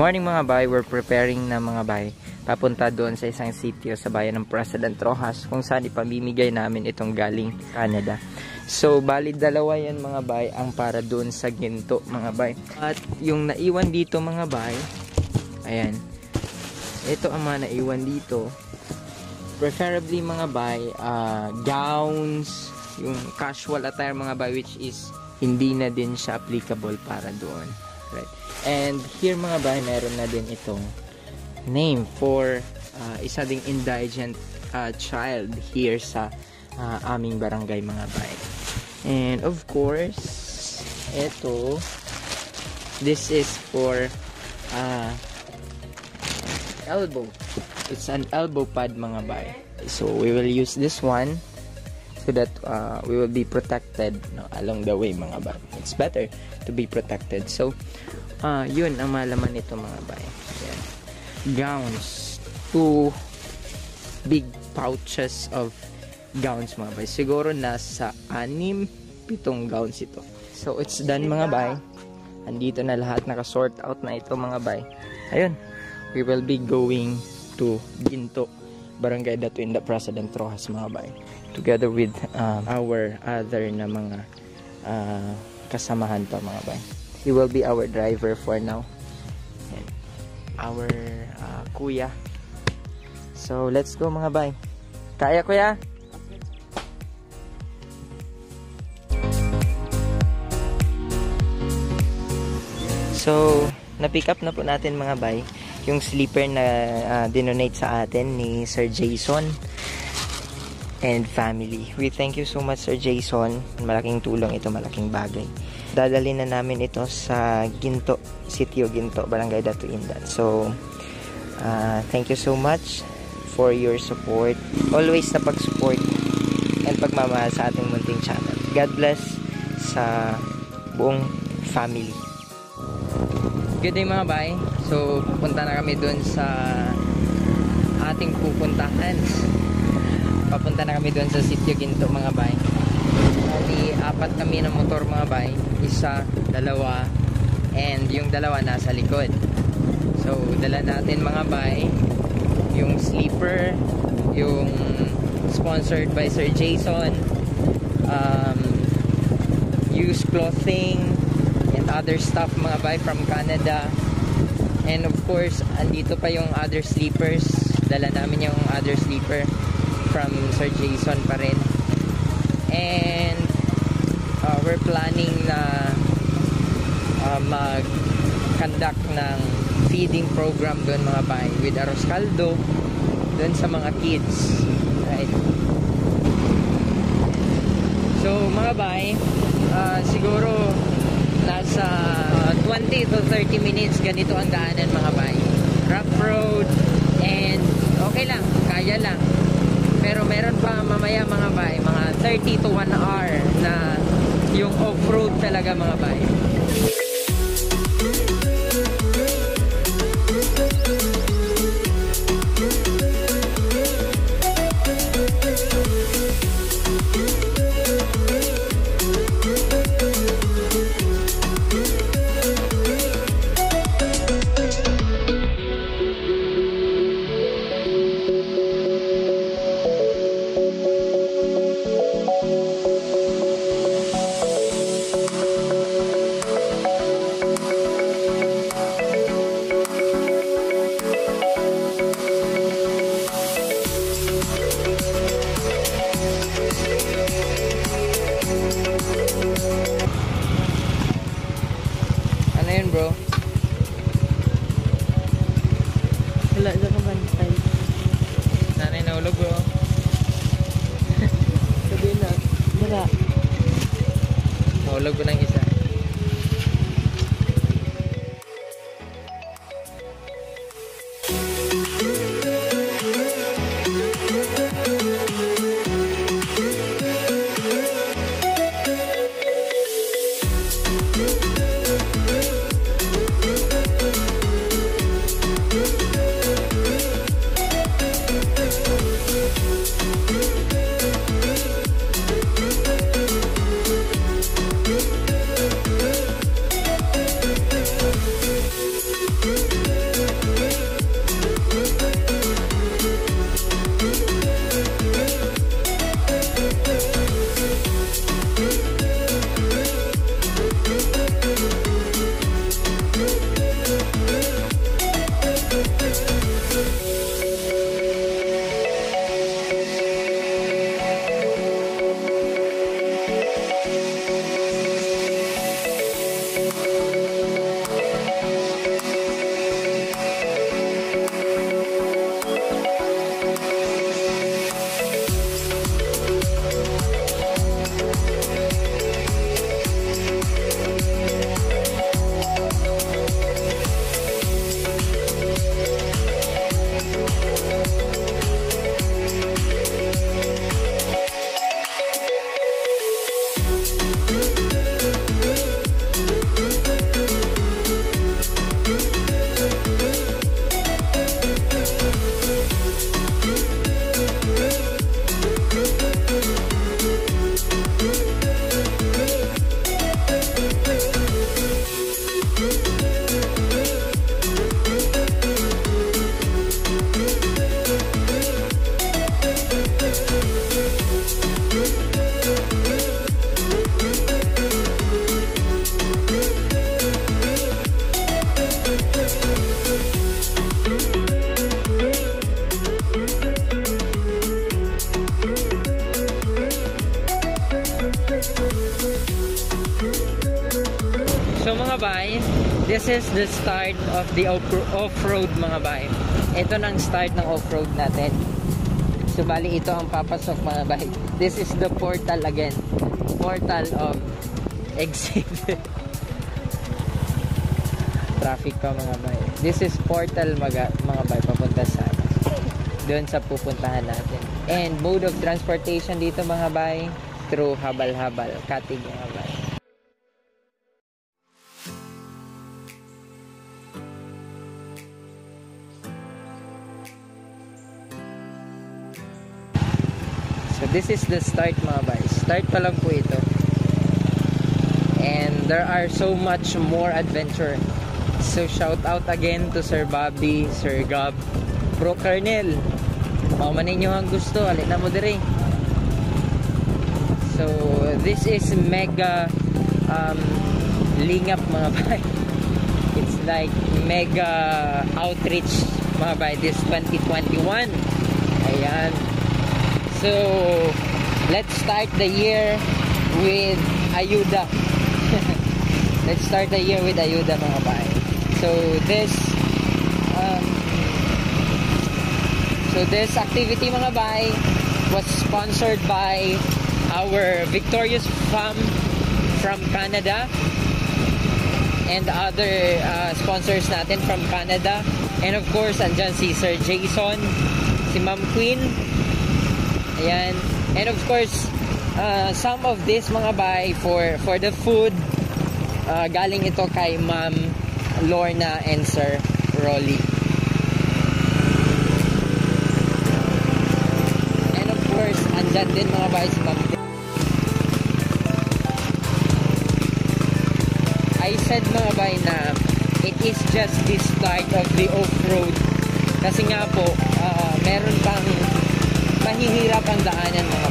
Morning mga bay, we're preparing na mga bay papunta doon sa isang sitio sa bayan ng President Rojas kung saan ipamimigay namin itong galing Canada. So, bali dalawa yan mga bay ang para doon sa ginto mga bay. At yung naiwan dito mga bay, ayan, ito ang mga naiwan dito. Preferably mga bay, uh, gowns, yung casual attire mga bay which is hindi na din siya applicable para doon. Right. And here mga bay, meron na din itong name for uh, isa ding indigent uh, child here sa uh, aming barangay mga bay. And of course, ito, this is for uh, elbow. It's an elbow pad mga bay. So we will use this one so that uh, we will be protected no, along the way mga bay. It's better to be protected. So, uh, yun ang malaman nito mga bay. Ayan. Gowns. Two big pouches of gowns mga bay. Siguro nasa anim, pitong gowns ito. So, it's done mga bay. Andito na lahat. Naka-sort out na ito mga bay. Ayun. We will be going to Ginto Barangay Dato in the President Rojas mga bay. Together with um, our other na mga uh, kasamahan pa mga bay. He will be our driver for now. And our uh, kuya. So, let's go mga bay. Kaya kuya? So, na-pick up na po natin mga bay yung sleeper na uh, dinonate sa atin ni Sir Jason and family. We thank you so much Sir Jason. Malaking tulong ito, malaking bagay. Dadalhin na namin ito sa Ginto, Sitio Ginto, Barangay Datu Indan. So, uh, thank you so much for your support. Always na pag-support and pagmamahal sa ating munting channel. God bless sa buong family. Good day mga bay. So, pupunta na kami dun sa ating pupuntahan papunta na kami doon sa Sitio Ginto mga bay. Bali, apat kami ng motor mga bay. Isa, dalawa and yung dalawa nasa likod. So dala natin mga bay yung sleeper yung sponsored by Sir Jason um, used clothing and other stuff mga bay from Canada. And of course andito pa yung other sleepers. Dala namin yung other sleeper from Sir Jason pa rin. And uh, we're planning na uh, mag conduct ng feeding program doon mga bay with arroz caldo doon sa mga kids right? So mga bay uh, siguro nasa uh, 20 to 30 minutes ganito ang daanan mga bay. Rough road and okay lang kaya lang pero meron pa mamaya mga bay, mga 30 to 1 hour na yung off-road talaga mga bay. The off- off-road mga bay. Ito nang start ng off-road natin. So bali ito ang papasok mga bay. This is the portal again. Portal of exit. Traffic pa mga bay. This is portal mga, mga bay papunta sa doon sa pupuntahan natin. And mode of transportation dito mga bay through habal-habal, katig this is the start mga bay. Start pa lang po ito. And there are so much more adventure. So shout out again to Sir Bobby, Sir Gab, Bro Kernel. Maumanin nyo ang gusto, alin na mo dire. So this is mega um, lingap mga bay. It's like mega outreach mga bay this 2021. So, let's start the year with ayuda. let's start the year with ayuda mga bay. So, this um, so this activity mga bay was sponsored by our Victorious Farm from Canada and other uh, sponsors natin from Canada. And of course, andyan si Sir Jason, si Ma'am Queen, Ayan. And of course, uh, some of this mga bay for for the food uh, galing ito kay Ma'am Lorna and Sir Rolly. And of course, andyan din mga bay si Ma'am I said mga bay na it is just the start of the off-road kasi nga po uh, meron pang mahihirap ang daanan mga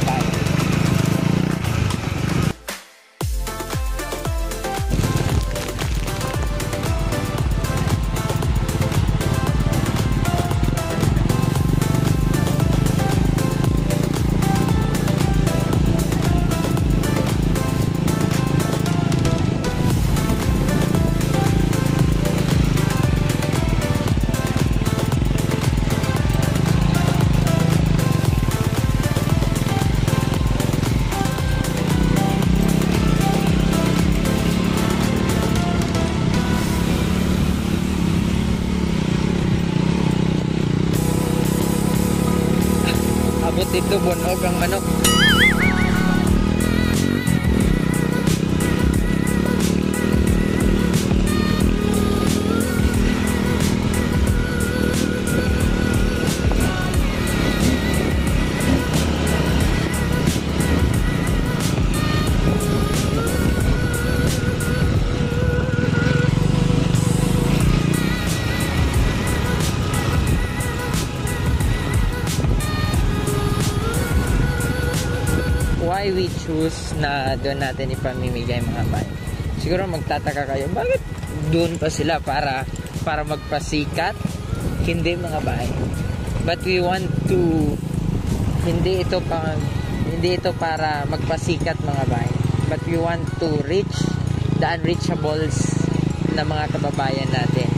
doon natin ipamimigay mga bay. Siguro magtataka kayo, bakit doon pa sila para para magpasikat? Hindi mga bay. But we want to hindi ito pa hindi ito para magpasikat mga bay. But we want to reach the unreachables na mga kababayan natin.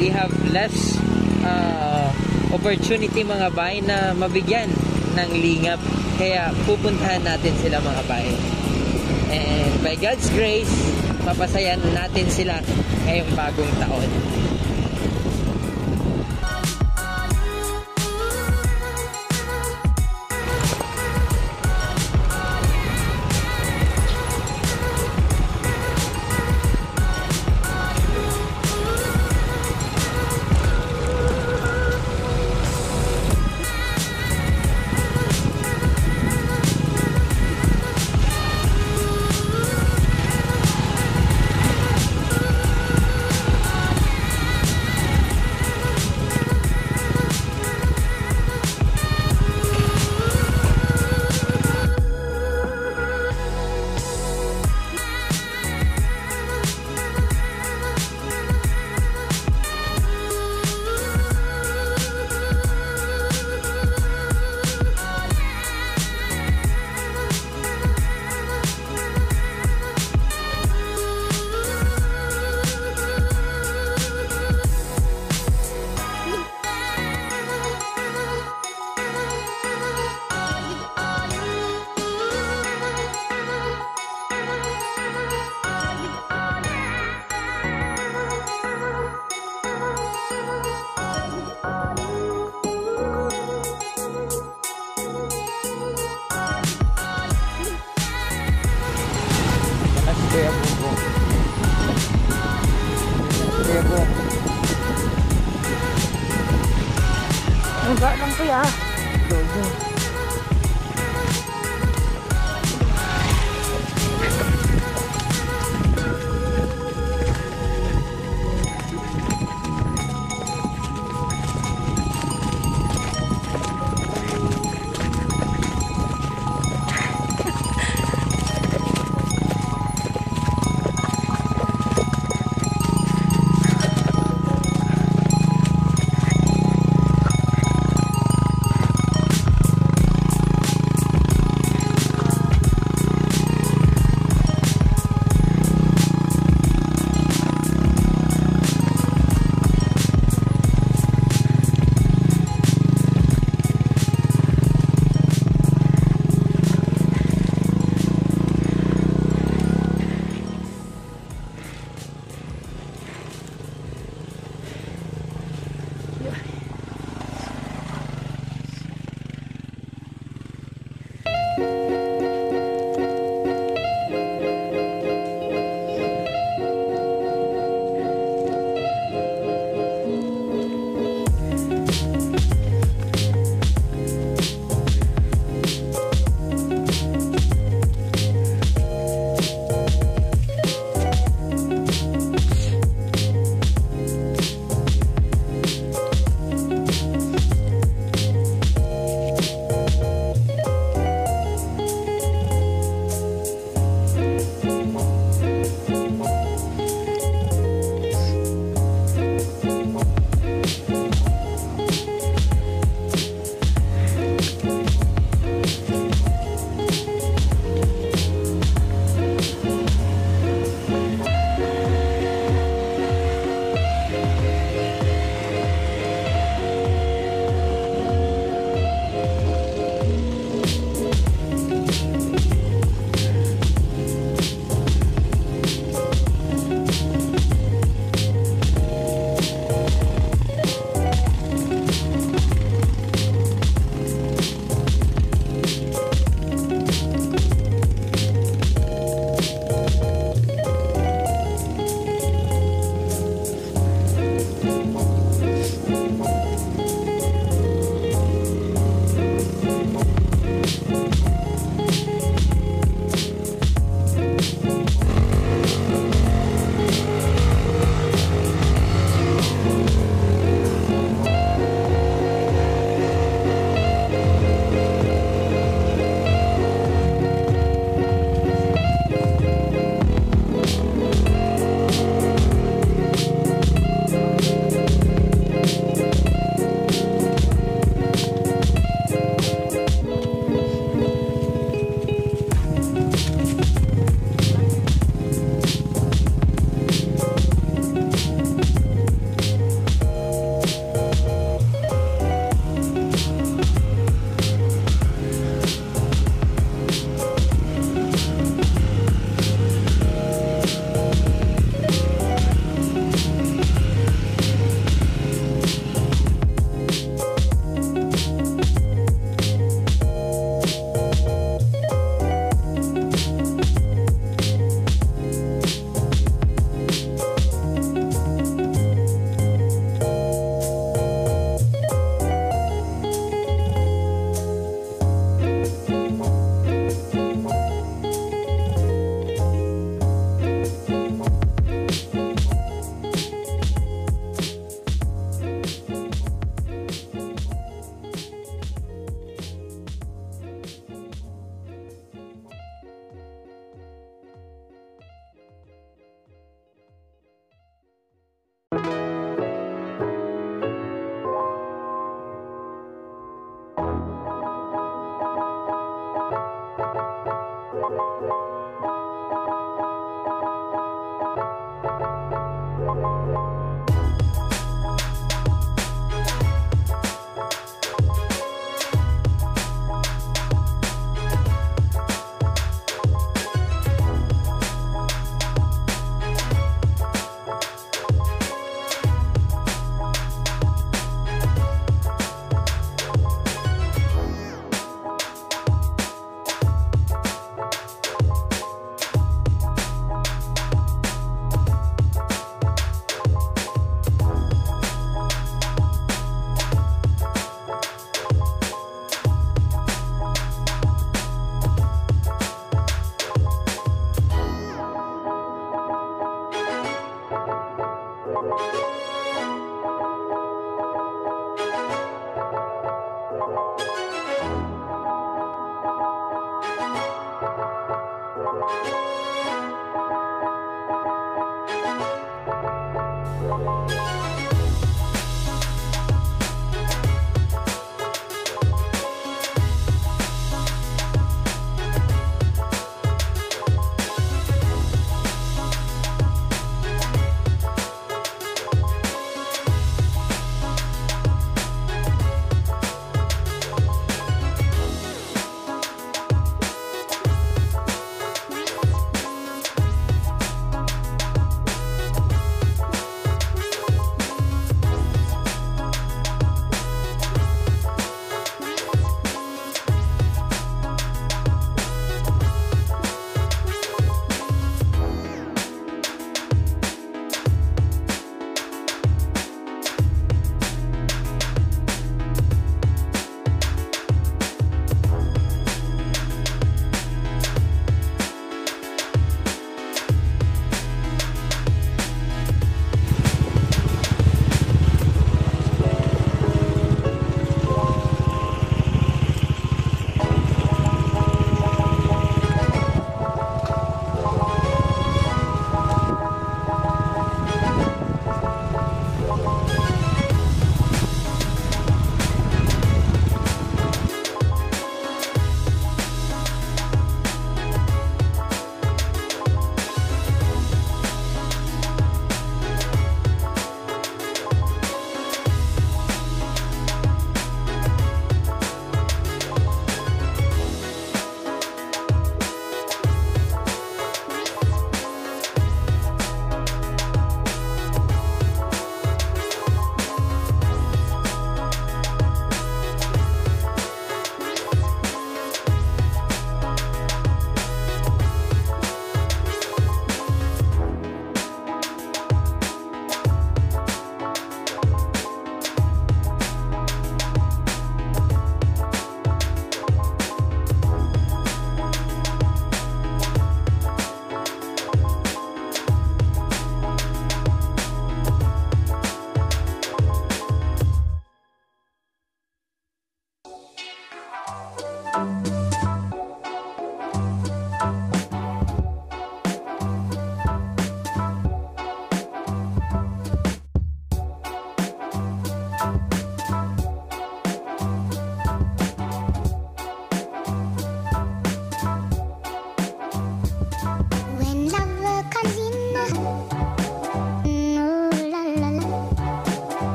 We have less uh, opportunity mga bay na mabigyan ng lingap kaya pupuntahan natin sila mga bahay. And by God's grace, mapasayan natin sila ngayong bagong taon.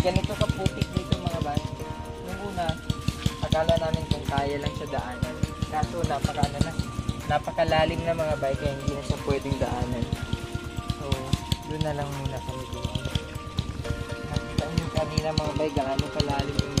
Ganito kaputik dito mga bahay. Nung una, akala namin kung kaya lang sa daanan. Kaso napaka ano na, napakalalim na mga bike kaya hindi na siya pwedeng daanan. So, doon na lang muna kami doon. Nakita niyo kanina mga bike gaano kalalim yung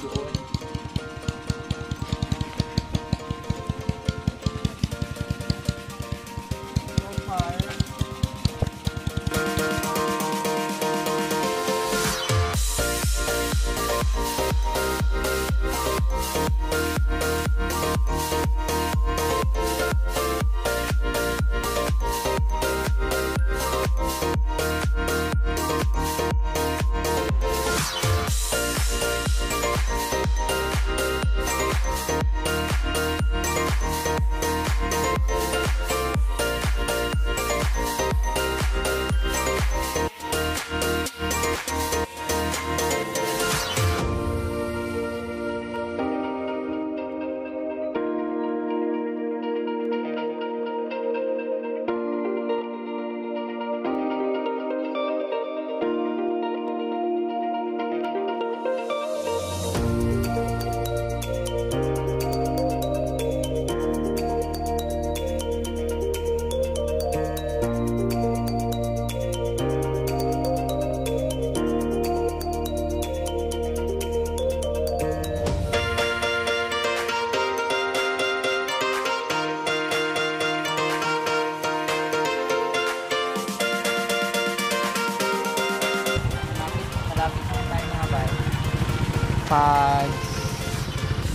pag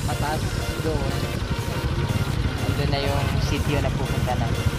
mataas doon, doon na yung sitio na pupunta natin.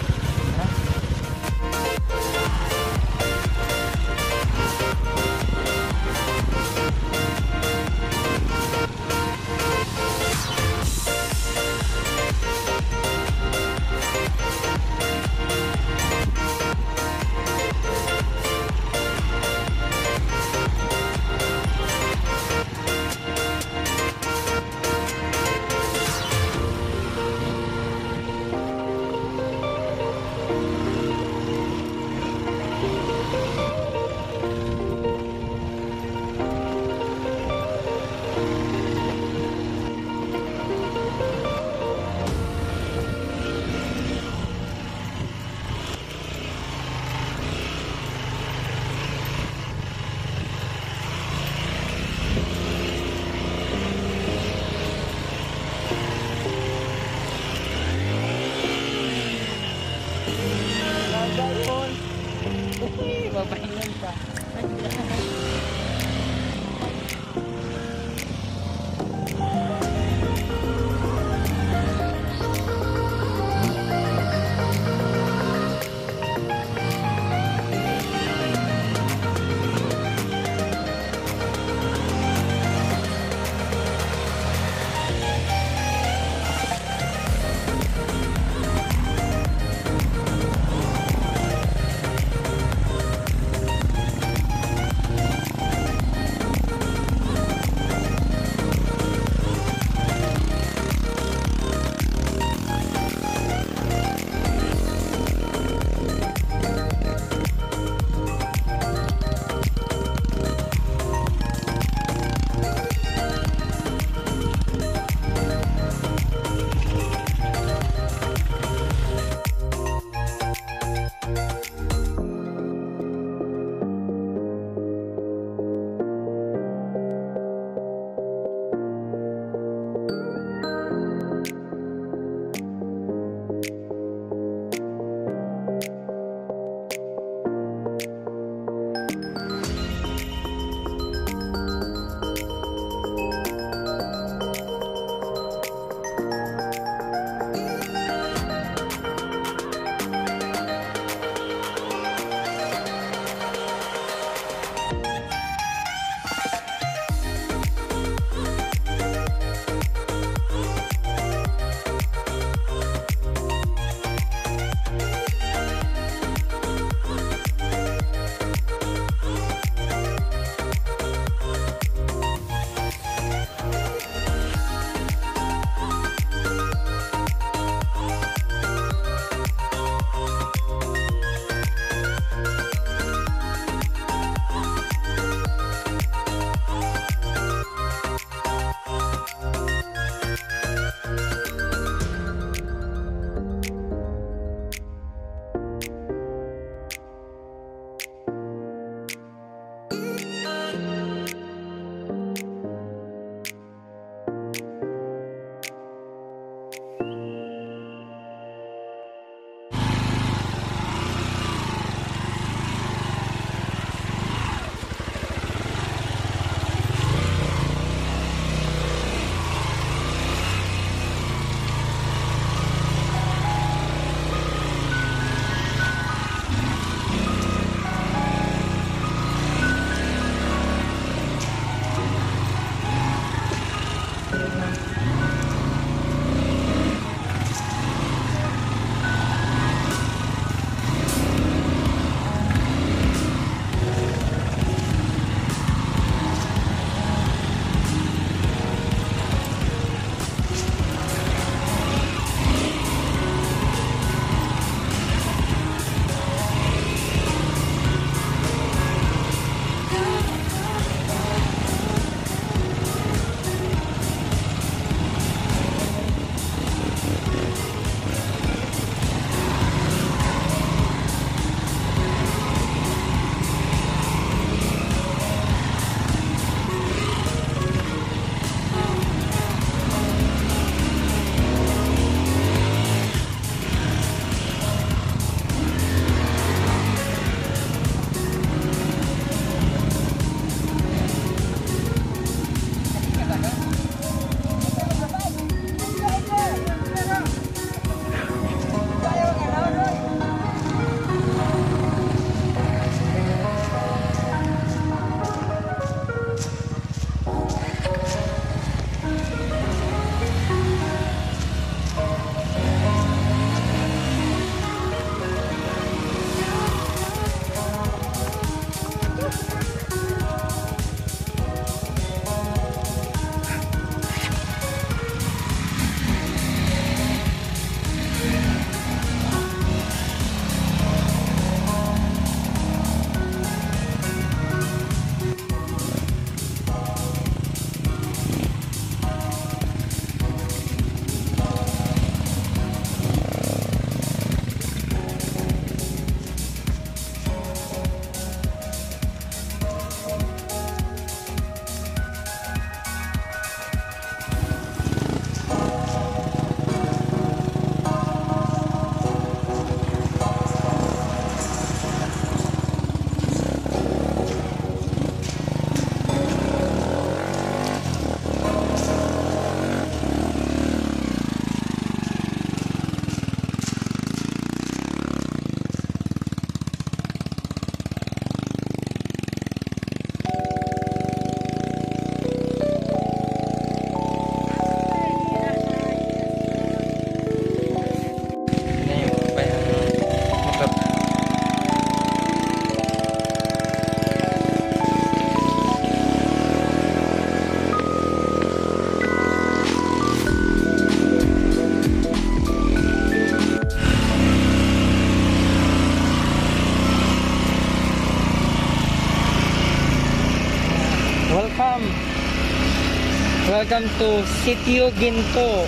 Welcome to Sitio Ginto.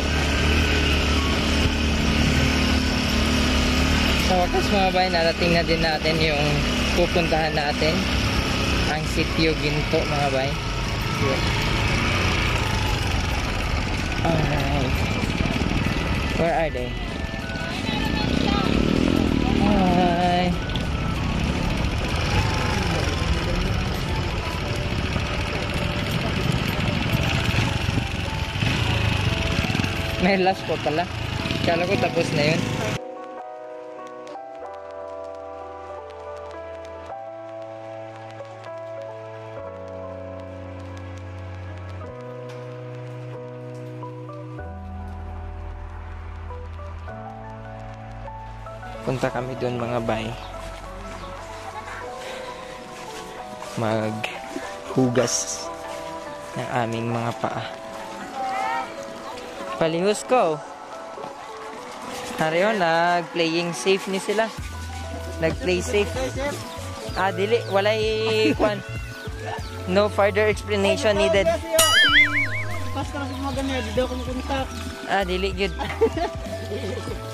Sa wakas mga bay, narating na din natin yung pupuntahan natin. Ang Sitio Ginto mga bay. Yeah. Alright. Where are they? Hi. May last po pala. Kala ko tapos na yun. Punta kami doon mga bay. Maghugas ng aming mga paa. Palihos ko. Hariyo, nag-playing safe ni sila. Nag-play safe. Ah, dili. Walay, kwan. No further explanation needed. Pas ka lang sa mga ganyan, di daw kong kontak. Ah, dili, good.